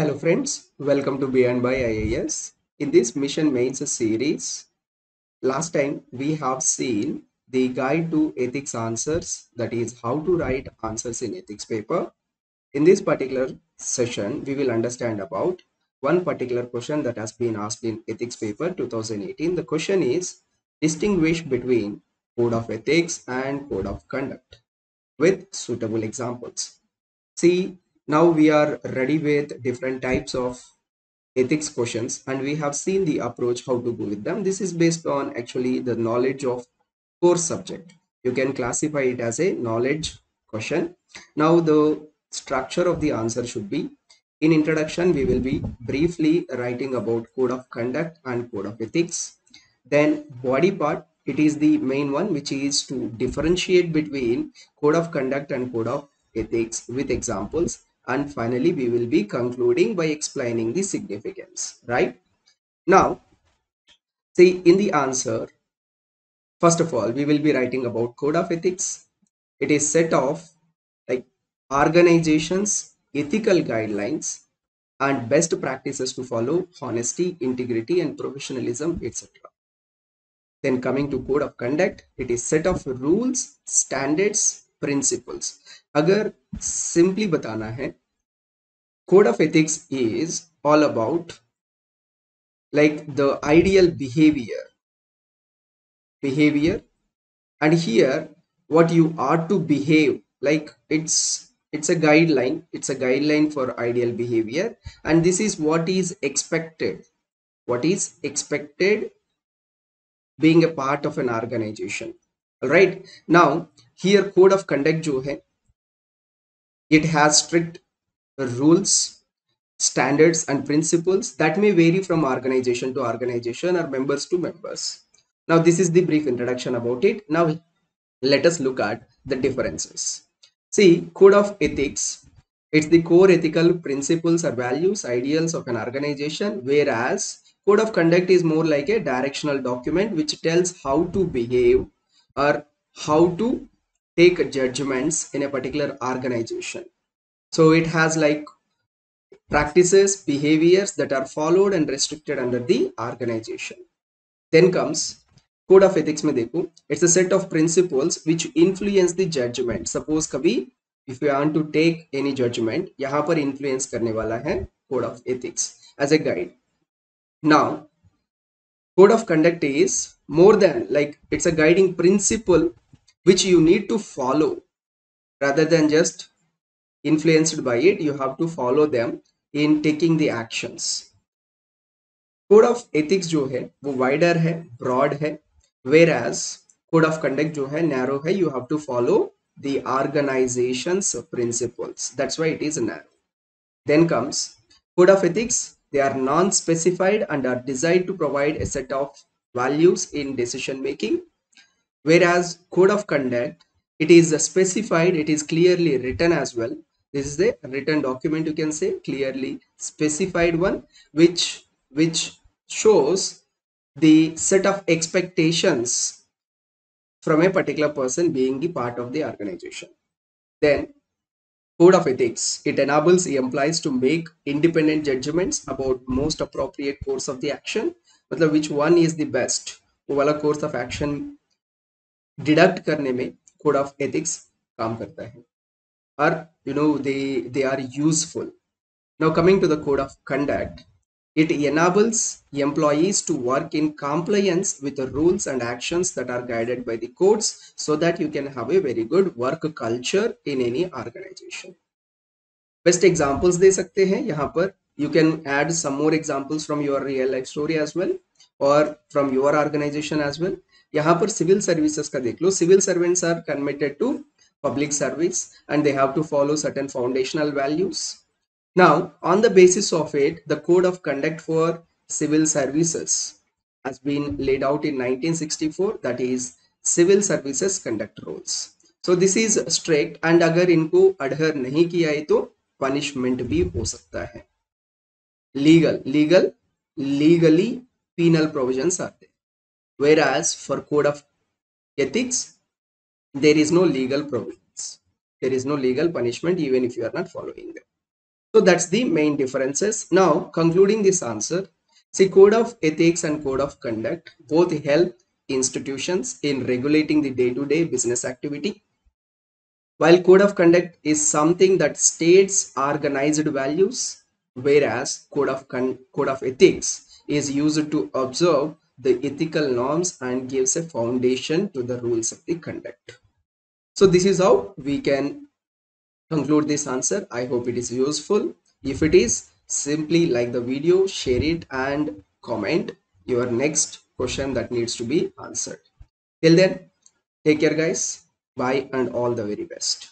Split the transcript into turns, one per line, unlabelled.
Hello friends, welcome to Beyond by IAS. In this Mission Mains series, last time we have seen the guide to ethics answers, that is how to write answers in ethics paper. In this particular session, we will understand about one particular question that has been asked in ethics paper 2018. The question is distinguish between code of ethics and code of conduct with suitable examples. See, now we are ready with different types of ethics questions and we have seen the approach how to go with them. This is based on actually the knowledge of course subject. You can classify it as a knowledge question. Now the structure of the answer should be in introduction we will be briefly writing about code of conduct and code of ethics. Then body part it is the main one which is to differentiate between code of conduct and code of ethics with examples and finally we will be concluding by explaining the significance right? Now see in the answer first of all we will be writing about code of ethics. It is set of like organizations ethical guidelines and best practices to follow honesty integrity and professionalism etc then coming to code of conduct it is set of rules standards principles अगर simply बताना है code of ethics is all about like the ideal behavior behavior and here what you are to behave like it's it's a guideline it's a guideline for ideal behavior and this is what is expected what is expected being a part of an organization all right now here code of conduct jo hai it has strict rules standards and principles that may vary from organization to organization or members to members. Now this is the brief introduction about it. Now let us look at the differences. See code of ethics it's the core ethical principles or values ideals of an organization whereas code of conduct is more like a directional document which tells how to behave or how to take judgments in a particular organization. So it has like practices behaviors that are followed and restricted under the organization. Then comes code of ethics it's a set of principles which influence the judgment. Suppose kabhi if you want to take any judgment yahan par influence karne wala hai code of ethics as a guide. Now code of conduct is more than like it's a guiding principle which you need to follow rather than just influenced by it you have to follow them in taking the actions code of ethics जो है वो wider है broad है where as code of conduct जो है narrow है you have to follow the organization's principles that's why it is narrow then comes code of ethics they are non-specified and are designed to provide a set of values in decision making whereas code of conduct it is specified it is clearly written as well this is the written document you can say clearly specified one which which shows the set of expectations from a particular person being the part of the organization then code of ethics it enables the employees to make independent judgments about most appropriate course of the action मतलब which one is the best वो वाला course of action deduct करने में code of ethics काम करता है और you know they they are useful now coming to the code of conduct it enables employees to work in compliance with the rules and actions that are guided by the codes so that you can have a very good work culture in any organization best examples दे सकते हैं यहाँ पर you can add some more examples from your real life story as well or from your organization as well यहाँ पर civil services का देख लो civil servants are committed to public service and they have to follow certain foundational values now on the basis of it the code of conduct for civil services has been laid out in 1964 that is civil services conduct rules so this is strict and अगर इनको adhere नहीं किया है तो punishment भी हो सकता है legal legal legally penal provisions are there whereas for code of ethics there is no legal provisions there is no legal punishment even if you are not following them So that's the main differences. Now concluding this answer, see code of ethics and code of conduct both help institutions in regulating the day-to-day -day business activity. While code of conduct is something that states organized values, whereas code of code of ethics is used to observe the ethical norms and gives a foundation to the rules of the conduct. So this is how we can conclude this answer. I hope it is useful. If it is, simply like the video, share it and comment your next question that needs to be answered. Till then, take care guys. Bye and all the very best.